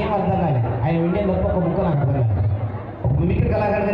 నాకేం అర్థం కాలేదు ఆయన వింటే తప్ప ఒక ముక్క నాకు అర్థం కాలేదు ఒక మిమిక్రీ కళాకారుగా